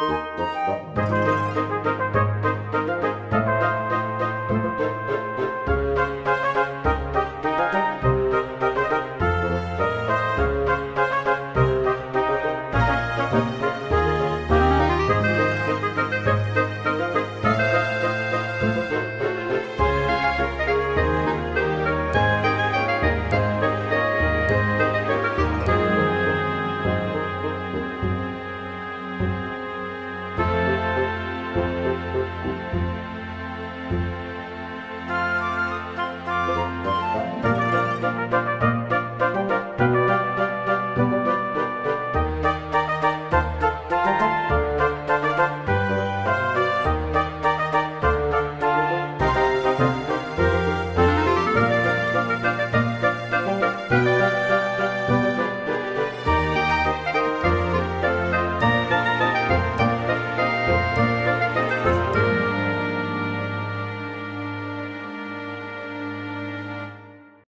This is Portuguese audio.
Música